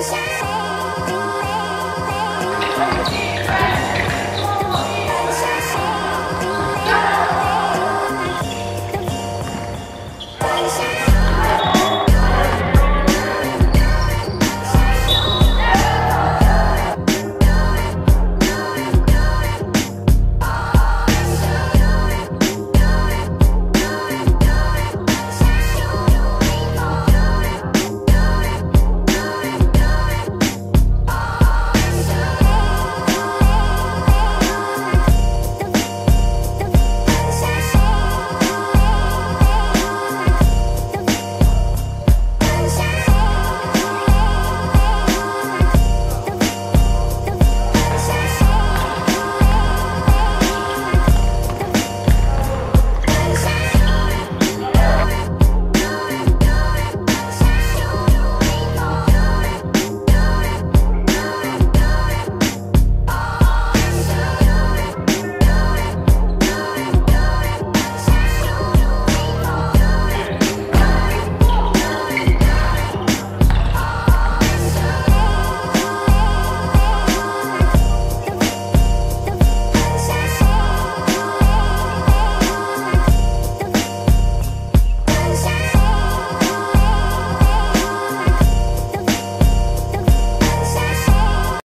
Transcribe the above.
Sunshine.